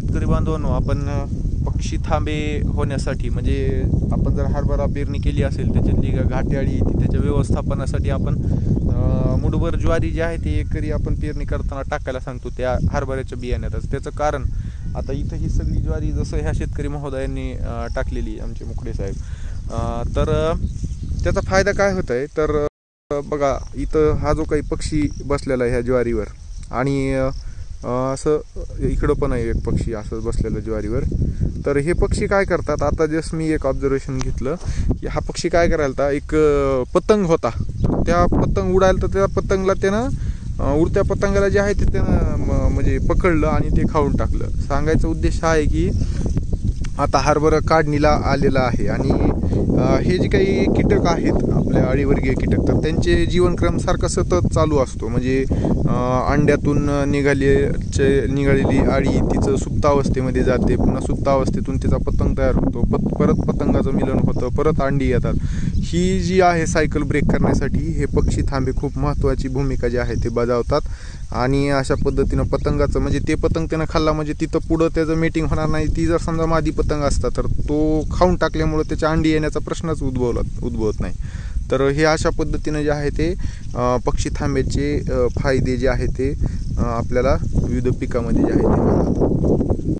शेतकरी बांधवांनो आपण पक्षी थांबे होण्यासाठी म्हणजे आपण जर हरभरा पेरणी केली असेल त्याच्यातली घाट्याळी ती त्याच्या व्यवस्थापनासाठी आपण मुडभर मुठभर ज्वारी जी आहे ती एकरी आपण पेरणी करताना टाकायला सांगतो त्या हरभऱ्याच्या बियाण्यातच. त्याचं कारण आता इथं ही सगळी ज्वारी जसं ह्या शेतकरी महोदयांनी टाकलेली आमचे मुकडे साहेब. तर त्याचा फायदा काय होत आहे तर बघा इथं हा जो काही पक्षी बसलेला आहे ह्या ज्वारीवर आणि असं इकडं पण आहे एक पक्षी असं बसलेलं ज्वारीवर. तर हे पक्षी काय करतात? आता जस्ट मी एक ऑब्झर्वेशन घेतलं. की हा पक्षी काय करायला होता एक पतंग होता. त्या पतंग उडायला तर त्या पतंगला त्यानं उडत्या पतंगाला जे आहे ते त्यानं म- म्हणजे पकडलं आणि ते खाऊन टाकलं. सांगायचा उद्देश हा आहे की आता हरभरा काढणीला आलेला आहे आणि हे जे काही कीटक आहेत आपल्या अळीवर्गीय कीटक तर त्यांचे जीवनक्रम सारखा सतत चालू असतो. म्हणजे अंड्यातून निघालेचे निघालेली अळी तिचं सुप्तावस्थेमध्ये जाते. पुन्हा सुप्तावस्थेतून तिचा पतंग तयार होतो. पत परत पतंगाचं मिलन होतं. परत अंडी येतात. ही जी आहे सायकल ब्रेक करण्यासाठी हे पक्षी थांबे खूप महत्त्वाची भूमिका जी आहे ते बजावतात. आणि अशा पद्धतीनं पतंगाचं म्हणजे ते पतंग त्यानं खाल्ला म्हणजे तिथं पुढं त्याचं मीटिंग होणार नाही. ती जर समजा मादी पतंग असता तर तो खाऊन टाकल्यामुळं त्याच्या अंडी येण्याचा प्रश्नच उद्भवला उद्भवत नाही. तर हे अशा पद्धतीनं जे आहे ते पक्षी थांब्याचे फायदे जे आहे ते आपल्याला विविध पिकामध्ये जे आहे ते मिळतात.